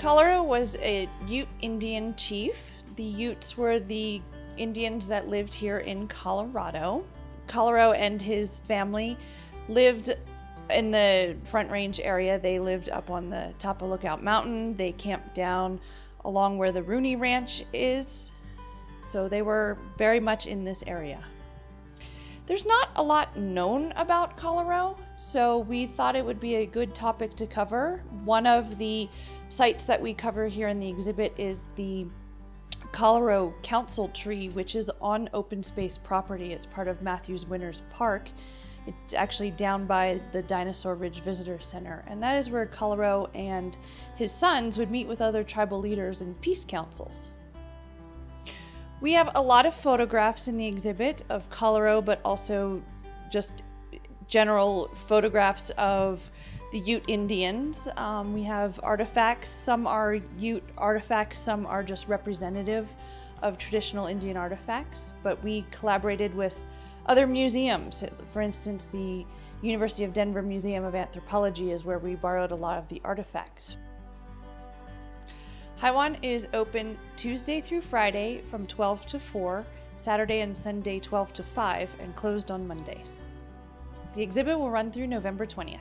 Colorow was a Ute Indian chief. The Utes were the Indians that lived here in Colorado. Colorow and his family lived in the Front Range area. They lived up on the top of Lookout Mountain. They camped down along where the Rooney Ranch is. So they were very much in this area. There's not a lot known about Colorow, so we thought it would be a good topic to cover. One of the sites that we cover here in the exhibit is the Colorow Council Tree, which is on open space property. It's part of Matthews Winters Park. It's actually down by the Dinosaur Ridge Visitor Center, and that is where Colorow and his sons would meet with other tribal leaders and peace councils. We have a lot of photographs in the exhibit of Colorow, but also just general photographs of the Ute Indians. Um, we have artifacts. Some are Ute artifacts, some are just representative of traditional Indian artifacts, but we collaborated with other museums. For instance, the University of Denver Museum of Anthropology is where we borrowed a lot of the artifacts. Hiwan is open Tuesday through Friday from 12 to 4, Saturday and Sunday 12 to 5, and closed on Mondays. The exhibit will run through November 20th.